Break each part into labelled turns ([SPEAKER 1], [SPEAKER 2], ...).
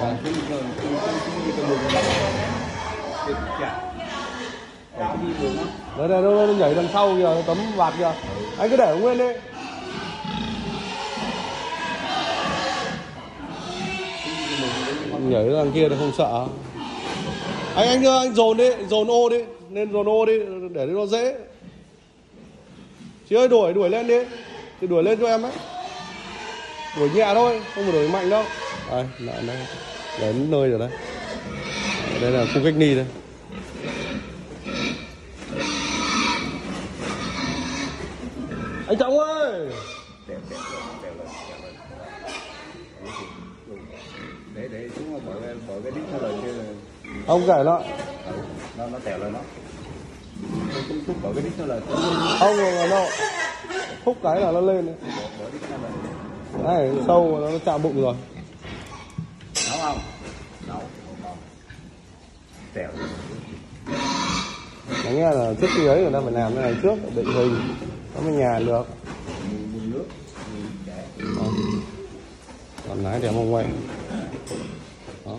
[SPEAKER 1] còn đường đi đường
[SPEAKER 2] đây nó, nó nhảy đằng sau kìa tấm vạt kìa. Anh cứ để nguyên đi. Nhảy đằng kia thì không sợ. Anh anh anh dồn đi dồn ô đi. Nên dồn ô đi để nó dễ. Chị ơi đuổi đuổi lên đi. Thì đuổi lên cho em ấy đuổi nhẹ thôi không phải đuổi mạnh đâu đây lại đây đến nơi rồi đấy. Đây là khu cách ly đây. Anh trọng ơi!
[SPEAKER 1] Đẹp đẹp đẹp lên đẹp lên để để xuống bỏ cái bỏ cái đít nó lên kia là
[SPEAKER 2] ông kể nó
[SPEAKER 1] nó nó tèo lên nó Tôi bỏ cái đít nó lên bỏ
[SPEAKER 2] ông mà nó hút cái là nó lên đấy.
[SPEAKER 1] bỏ nó lên
[SPEAKER 2] Đấy, sâu nó chạm bụng rồi
[SPEAKER 1] nấu không? Nấu tèo.
[SPEAKER 2] Nghe là trước khi ấy người ta phải làm cái này trước để định hình nó mới nhàn được. Đó. còn lái thì không quay đó.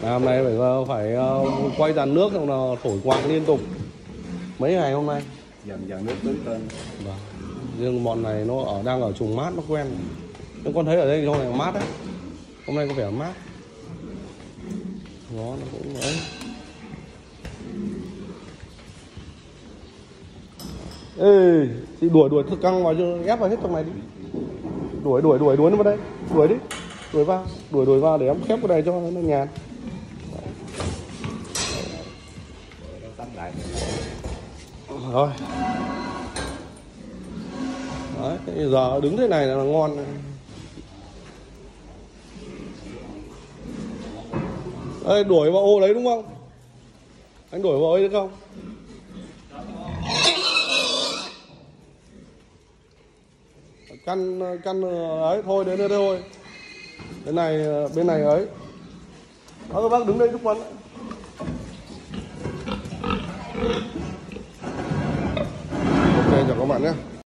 [SPEAKER 2] Làm này phải ờ, phải ờ, quay dàn nước xong là thổi quạt liên tục. Mấy ngày hôm nay?
[SPEAKER 1] Dần dần nước tưới lên
[SPEAKER 2] Vâng. riêng bọn này nó ở đang ở trùng mát nó quen nhưng con thấy ở đây hôm này mát đấy hôm nay có vẻ mát. Nó nó cũng đấy, ê chị đuổi đuổi thức căng vào cho ép vào hết trong này đi. Đuổi đuổi đuổi đuổi nó vào đây. Đuổi đi. Đuổi vào. Đuổi đuổi vào để em khép cái này cho nó nhàn. Rồi. Đấy giờ đứng thế này là ngon Đây, đuổi vào ô đấy đúng không? Anh đuổi vào ấy được không? Căn căn ờ, ấy thôi đến đây thôi. Bên này ờ, bên này ấy. Đó các bác đứng đây chút quán ok chào các bạn nhé.